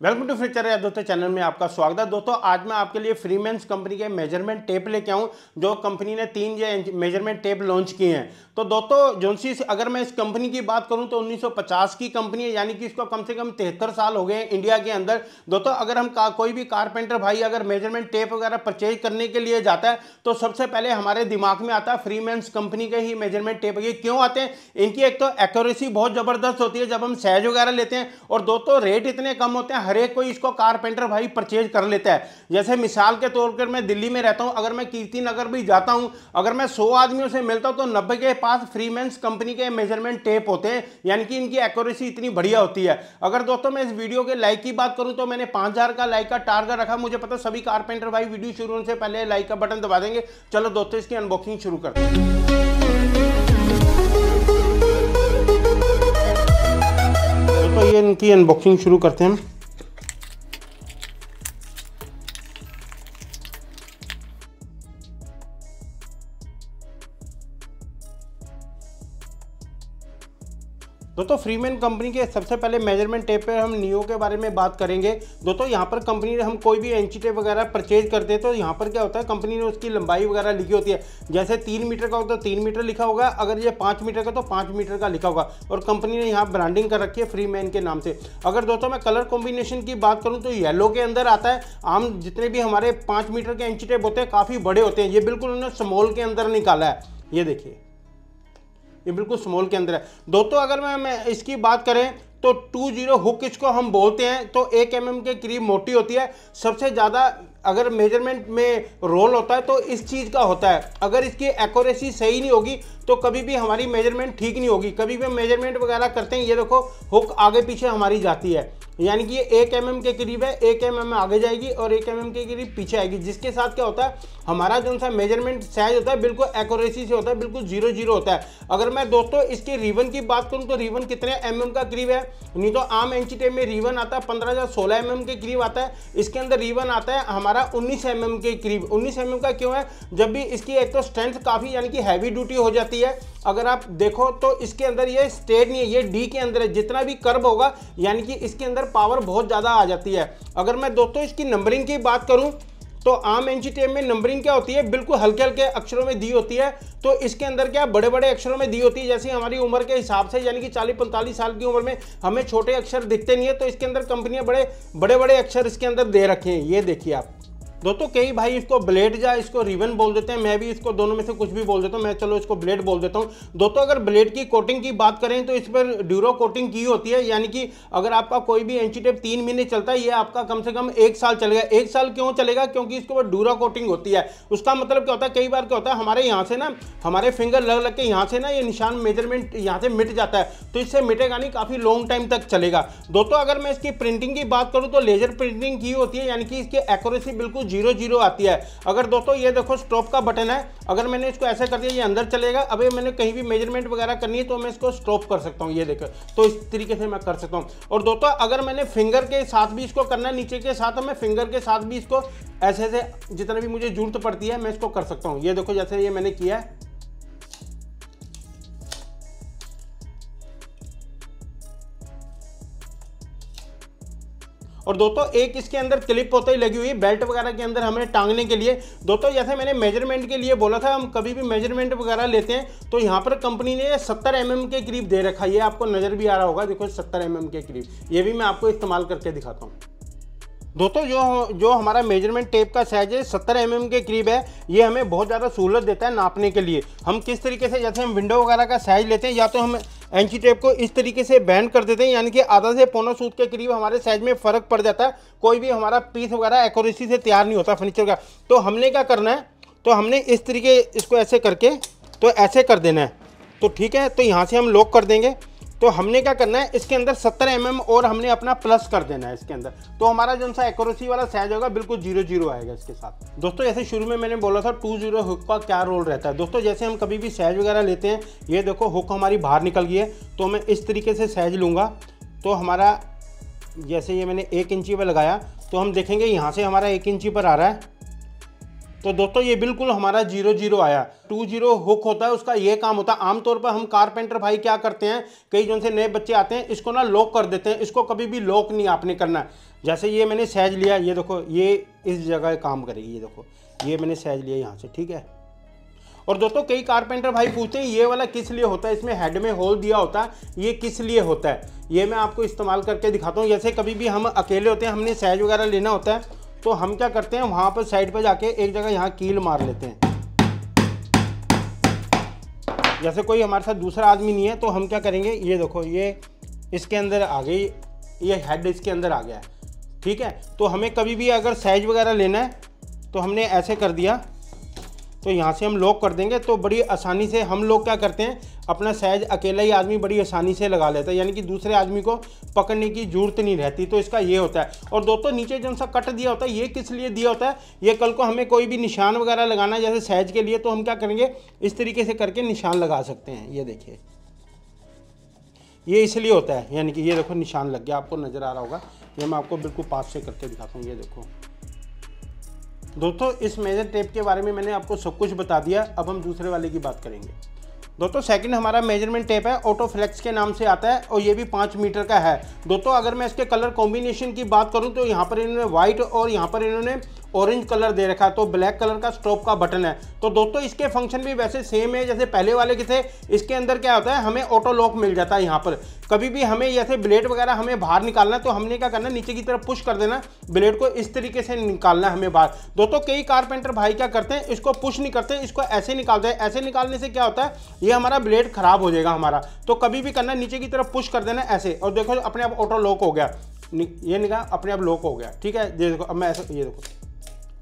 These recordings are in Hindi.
Welcome टू फ्यूचर है दोस्तों चैनल में आपका स्वागत है। दोस्तों, आज मैं आपके लिए फ्रीमेंस कंपनी के मेज़रमेंट टेप लेके आऊँ, जो कंपनी ने तीन जो मेज़रमेंट टेप लॉन्च किए हैं। तो दोस्तों जोनसी अगर मैं इस कंपनी की बात करूँ तो 1950 की कंपनी है, यानी कि इसको कम से कम तिहत्तर साल हो गए हैं इंडिया के अंदर। दोस्तों, अगर हम कोई भी कारपेंटर भाई अगर मेज़रमेंट टेप वगैरह परचेज करने के लिए जाता है तो सबसे पहले हमारे दिमाग में आता है फ्रीमेंस कंपनी के ही मेज़रमेंट टेप ये क्यों आते हैं? इनकी एक तो एक्यूरेसी बहुत ज़बरदस्त होती है, जब हम सैज वगैरह लेते हैं। और दोस्तों रेट इतने कम होते हैं, हर एक कोई इसको कारपेंटर भाई परचेज कर लेता है। जैसे मिसाल के तौर पर मैं दिल्ली में रहता हूँ, अगर मैं कीर्ति नगर भी जाता हूँ, अगर मैं सौ आदमियों से मिलता हूँ तो नब्बे के पास फ्रीमेंस कंपनी के मेज़रमेंट टेप होते हैं, यानी कि इनकी एक्यूरेसी इतनी बढ़िया होती है। अगर दोस्तों मैं इस वीडियो के लाइक की बात करूँ तो मैंने पाँच का लाइक का टारगेट रखा। मुझे पता सभी कारपेंटर भाई वीडियो शुरू होने से पहले लाइक का बटन दबा देंगे। चलो दोस्तों, इसकी अनबॉक्सिंग शुरू करते हैं। तो ये इनकी अनबॉक्सिंग शुरू करते हैं दोस्तों फ्रीमैन कंपनी के सबसे पहले मेज़रमेंट टेप पर हम नियो के बारे में बात करेंगे। दोस्तों, यहाँ पर कंपनी ने हम कोई भी एंची टेप वगैरह परचेज करते हैं तो यहाँ पर क्या होता है कंपनी ने उसकी लंबाई वगैरह लिखी होती है। जैसे तीन मीटर का है तो तीन मीटर लिखा होगा, अगर ये पाँच मीटर का तो पाँच मीटर का लिखा होगा। और कंपनी ने यहाँ ब्रांडिंग कर रखी है फ्री के नाम से। अगर दोस्तों, मैं कलर कॉम्बिनेशन की बात करूँ तो येलो के अंदर आता है। आम जितने भी हमारे पाँच मीटर के एंची टेप होते हैं, काफ़ी बड़े होते हैं। ये बिल्कुल उन्होंने स्मॉल के अंदर निकाला है। ये देखिए। ये बिल्कुल स्मॉल के अंदर है। दोस्तों अगर मैं, मैं इसकी बात करें तो टू ज़ीरो हुक इसको हम बोलते हैं तो एक एम mm के करीब मोटी होती है। सबसे ज़्यादा अगर मेज़रमेंट में रोल होता है तो इस चीज़ का होता है। अगर इसकी एक्यूरेसी सही नहीं होगी तो कभी भी हमारी मेज़रमेंट ठीक नहीं होगी। कभी भी मेज़रमेंट वगैरह करते हैं, ये देखो हुक आगे पीछे हमारी जाती है। यानी कि ये एक एम mm के करीब है, एक एम mm आगे जाएगी और एक एम mm के करीब पीछे आएगी। जिसके साथ क्या होता है, हमारा जो सा मेज़रमेंट साइज़ होता है, बिल्कुल एक्यूरेसी से होता है, बिल्कुल ज़ीरो ज़ीरो होता है। अगर मैं दोस्तों, इसके रिवन की बात करूँ तो रिवन कितने एम का करीब है? नहीं तो आम एंची टेप में रिवन आता है, पंद्रह या सोलह एम के करीब आता है। इसके अंदर रिवन आता है, हमारा उन्नीस एम के करीब। उन्नीस एम का क्यों है? जब भी इसकी एक तो स्ट्रेंथ काफ़ी, यानी कि हैवी ड्यूटी हो जाती है। अगर आप देखो तो इसके अंदर ये स्टेट नहीं है, ये डी के अंदर है। जितना भी कर्व होगा, यानी कि इसके अंदर पावर बहुत ज़्यादा आ जाती है। अगर मैं दोस्तों इसकी नंबरिंग की बात करूँ तो आम एनजीटीएम में नंबरिंग क्या होती है? बिल्कुल हल्के हल्के अक्षरों में दी होती है। तो इसके अंदर क्या बड़े बड़े अक्षरों में दी होती है, जैसे हमारी उम्र के हिसाब से, यानी कि चालीस पैंतालीस साल की उम्र में हमें छोटे अक्षर दिखते नहीं है तो इसके अंदर कंपनियाँ बड़े बड़े बड़े अक्षर इसके अंदर दे रखे हैं। ये देखिए आप। दोस्तों कई भाई इसको ब्लेड या इसको रिवन बोल देते हैं। मैं भी इसको दोनों में से कुछ भी बोल देता हूँ। मैं चलो इसको ब्लेड बोल देता हूँ। दोस्तों अगर ब्लेड की कोटिंग की बात करें तो इस पर ड्यूरो कोटिंग की होती है। यानी कि अगर आपका कोई भी एंची टेप तीन महीने चलता है, ये आपका कम से कम एक साल चलेगा। एक साल क्यों चलेगा? क्योंकि इसके ऊपर ड्यूरो कोटिंग होती है। उसका मतलब क्या होता है? कई बार क्या होता है? हमारे यहाँ से ना, हमारे फिंगर लग लग के यहाँ से ना ये निशान मेज़रमेंट यहाँ से मिट जाता है। तो इससे मिटेगा नहीं, काफ़ी लॉन्ग टाइम तक चलेगा। दोस्तों अगर मैं इसकी प्रिंटिंग की बात करूँ तो लेजर प्रिंटिंग की होती है। यानी कि इसकी एक्यूरेसी बिल्कुल ज़ीरो ज़ीरो आती है। अगर दोस्तों ये देखो स्टॉप का बटन है, अगर मैंने इसको ऐसे कर दिया, ये अंदर चलेगा। अब मैंने कहीं भी मेज़रमेंट वगैरह करनी है तो मैं इसको स्टॉप कर सकता हूँ, ये देखो। तो इस तरीके से मैं कर सकता हूँ। और दोस्तों, अगर मैंने फिंगर के साथ भी इसको करना है, नीचे के साथ मैं फिंगर के साथ भी इसको ऐसे ऐसे जितना भी मुझे ज़रूरत पड़ती है, मैं इसको कर सकता हूँ। ये देखो जैसे ये मैंने किया है। और दोस्तों, एक इसके अंदर क्लिप होते ही लगी हुई बेल्ट वगैरह के अंदर हमें टांगने के लिए। दोस्तों, जैसे मैंने मेज़रमेंट के लिए बोला था, हम कभी भी मेज़रमेंट वगैरह लेते हैं तो यहाँ पर कंपनी ने सत्तर एम mm के करीब दे रखा है। आपको नज़र भी आ रहा होगा, देखो सत्तर एम mm के करीब ये भी मैं आपको इस्तेमाल करके दिखाता हूँ। दोस्तों, जो जो हमारा मेज़रमेंट टेप का साइज़ है, सत्तर एम mm के करीब है। ये हमें बहुत ज़्यादा सहूलत देता है नापने के लिए। हम किस तरीके से, जैसे हम विंडो वगैरह का साइज़ लेते हैं, या तो हम एंची टेप को इस तरीके से बैंड कर देते हैं, यानी कि आधा से पौना सूत के करीब हमारे साइज़ में फ़र्क पड़ जाता है। कोई भी हमारा पीस वगैरह एकोरेसी से तैयार नहीं होता फर्नीचर का। तो हमने क्या करना है? तो हमने इस तरीके इसको ऐसे करके तो ऐसे कर देना है। तो ठीक है तो यहाँ से हम लॉक कर देंगे। तो हमने क्या करना है, इसके अंदर 70 एम mm और हमने अपना प्लस कर देना है इसके अंदर। तो हमारा जो सा एक्यूरेसी वाला साइज़ होगा, बिल्कुल ज़ीरो ज़ीरो आएगा इसके साथ। दोस्तों जैसे शुरू में मैंने बोला था टू ज़ीरो हुक का क्या रोल रहता है। दोस्तों, जैसे हम कभी भी साइज़ वगैरह लेते हैं, ये देखो हुक हमारी बाहर निकल गई है तो मैं इस तरीके से साइज़ लूँगा। तो हमारा, जैसे ये मैंने एक इंची पर लगाया तो हम देखेंगे यहाँ से हमारा एक इंची पर आ रहा है। तो दोस्तों, ये बिल्कुल हमारा ज़ीरो ज़ीरो आया। टू ज़ीरो हुक होता है, उसका ये काम होता है। आमतौर पर हम कारपेंटर भाई क्या करते हैं, कई जो से नए बच्चे आते हैं, इसको ना लॉक कर देते हैं। इसको कभी भी लॉक नहीं आपने करना जैसे ये मैंने सहज लिया, ये देखो, ये इस जगह काम करेगी, ये देखो, ये मैंने सहज लिया यहाँ से, ठीक है? और दोस्तों, कई कारपेंटर भाई पूछते हैं, ये वाला किस लिए होता है? इसमें हेड में होल दिया होता है, ये किस लिए होता है? ये मैं आपको इस्तेमाल करके दिखाता हूँ। जैसे कभी भी हम अकेले होते हैं, हमने सहज वगैरह लेना होता है तो हम क्या करते हैं, वहाँ पर साइड पर जाके एक जगह यहाँ कील मार लेते हैं। जैसे कोई हमारे साथ दूसरा आदमी नहीं है तो हम क्या करेंगे, ये देखो, ये इसके अंदर आ गई, ये हेड इसके अंदर आ गया ठीक है? तो हमें कभी भी अगर साइज़ वगैरह लेना है तो हमने ऐसे कर दिया। तो यहाँ से हम लॉक कर देंगे। तो बड़ी आसानी से हम लोग क्या करते हैं, अपना साइज़ अकेला ही आदमी बड़ी आसानी से लगा लेता है। यानी कि दूसरे आदमी को पकड़ने की ज़रूरत नहीं रहती। तो इसका ये होता है। और दोस्तों, नीचे जो सा कट दिया होता है, ये किस लिए दिया होता है? ये कल को हमें कोई भी निशान वगैरह लगाना है, जैसे साइज़ के लिए तो हम क्या करेंगे, इस तरीके से करके निशान लगा सकते हैं। ये देखिए। ये इसलिए होता है, यानी कि ये देखो निशान लग गया, आपको नज़र आ रहा होगा। ये मैं आपको बिल्कुल पास से करके दिखाता हूँ। ये देखो। दोस्तों, इस मेजर टेप के बारे में मैंने आपको सब कुछ बता दिया, अब हम दूसरे वाले की बात करेंगे। दोस्तों सेकंड हमारा मेज़रमेंट टेप है ऑटो फ्लेक्स के नाम से आता है, और ये भी पाँच मीटर का है। दोस्तों, अगर मैं इसके कलर कॉम्बिनेशन की बात करूँ तो यहाँ पर इन्होंने व्हाइट और यहाँ पर इन्होंने ऑरेंज कलर दे रखा है तो ब्लैक कलर का स्टॉप का बटन है। तो दोस्तों, इसके फ़ंक्शन भी वैसे सेम है, जैसे पहले वाले के थे, इसके अंदर क्या होता है, हमें ऑटो लॉक मिल जाता है यहाँ पर। कभी भी हमें जैसे ब्लेड वगैरह हमें बाहर निकालना है तो हमने क्या करना नीचे की तरफ़ पुश कर देना ब्लेड को इस तरीके से निकालना हमें बाहर। दोस्तों, कई कारपेंटर भाई क्या करते हैं, इसको पुश नहीं करते, इसको ऐसे निकालते हैं। ऐसे निकालने से क्या होता है, ये हमारा ब्लेड खराब हो जाएगा हमारा। तो कभी भी करना नीचे की तरफ़ पुश कर देना ऐसे। और देखो, अपने आप ऑटो लॉक हो गया। ये निकाल, अपने आप लॉक हो गया। ठीक है, ये देखो, अब मैं ऐसा, ये देखो।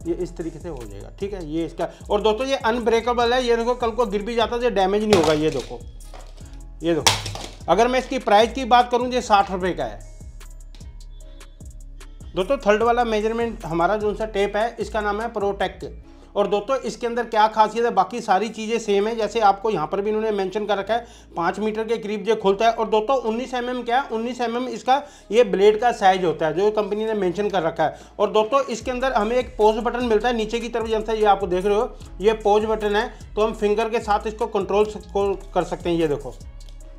ये इस तरीके से हो जाएगा, ठीक है? ये इसका, और दोस्तों ये अनब्रेकेबल है, ये देखो, कल को गिर भी जाता है डैमेज नहीं होगा, ये देखो। ये देखो, अगर मैं इसकी प्राइस की बात करूँ, ये साठ रुपये का है। दोस्तों थर्ड वाला मेज़रमेंट हमारा जो सा टेप है, इसका नाम है प्रोटेक्ट और दोस्तों, इसके अंदर क्या खासियत है? बाकी सारी चीज़ें सेम है, जैसे आपको यहाँ पर भी इन्होंने मेंशन कर रखा है, पाँच मीटर के करीब जो खुलता है। और दोस्तों, उन्नीस एम mm क्या है? उन्नीस एम mm इसका ये ब्लेड का साइज़ होता है, जो कंपनी ने मेंशन कर रखा है। और दोस्तों, इसके अंदर हमें एक पोज बटन मिलता है, नीचे की तरफ़ जैसा ये आप देख रहे हो, ये पोज बटन है तो हम फिंगर के साथ इसको कंट्रोल कर सकते हैं। ये देखो।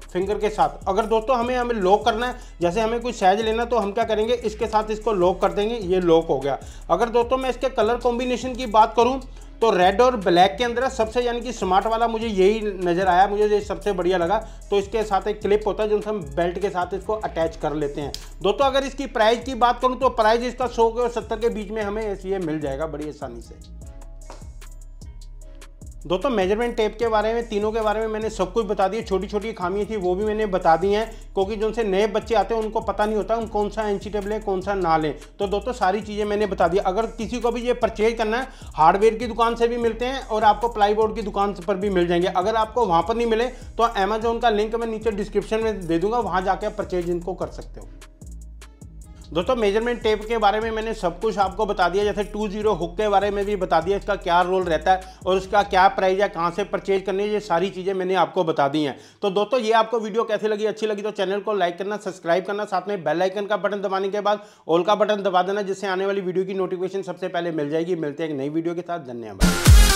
फिंगर के साथ। अगर दोस्तों हमें हमें लॉक करना है, जैसे हमें कोई साइज़ लेना तो हम क्या करेंगे, इसके साथ इसको लॉक कर देंगे, ये लॉक हो गया। अगर दोस्तों मैं इसके कलर कॉम्बिनेशन की बात करूँ तो रेड और ब्लैक के अंदर सबसे यानी कि स्मार्ट वाला मुझे यही नज़र आया, मुझे ये सबसे बढ़िया लगा। तो इसके साथ एक क्लिप होता है, जो हम बेल्ट के साथ इसको अटैच कर लेते हैं। दोस्तों अगर इसकी प्राइस की बात करूँ तो प्राइस इसका सौ के और सत्तर के बीच में हमें ये मिल जाएगा बड़ी आसानी से। दोस्तों मेज़रमेंट टेप के बारे में, तीनों के बारे में मैंने सब कुछ बता दिया। छोटी छोटी खामियाँ थी, वो भी मैंने बता दी हैं। क्योंकि जो उनसे नए बच्चे आते हैं, उनको पता नहीं होता उन कौन सा एंची टेप लें कौन सा ना लें। तो दोस्तों, सारी चीज़ें मैंने बता दी। अगर किसी को भी ये परचेज करना है हार्डवेयर की दुकान से भी मिलते हैं और आपको प्लाईबोर्ड की दुकान पर भी मिल जाएँगे। अगर आपको वहाँ पर नहीं मिले तो अमेजोन का लिंक मैं नीचे डिस्क्रिप्शन में दे दूँगा, वहाँ जाकर परचेज इनको कर सकते हो। दोस्तों मेज़रमेंट टेप के बारे में मैंने सब कुछ आपको बता दिया, जैसे टू ज़ीरो हुक के बारे में भी बता दिया, इसका क्या रोल रहता है और उसका क्या प्राइस है, कहाँ से परचेज करनी है, ये सारी चीज़ें मैंने आपको बता दी हैं। तो दोस्तों, ये आपको वीडियो कैसी लगी? अच्छी लगी तो चैनल को लाइक करना सब्सक्राइब करना, साथ में बेल आइकन का बटन दबाने के बाद ऑल का बटन दबा देना, जिससे आने वाली वीडियो की नोटिफिकेशन सबसे पहले मिल जाएगी। मिलते हैं एक नई वीडियो के साथ। धन्यवाद।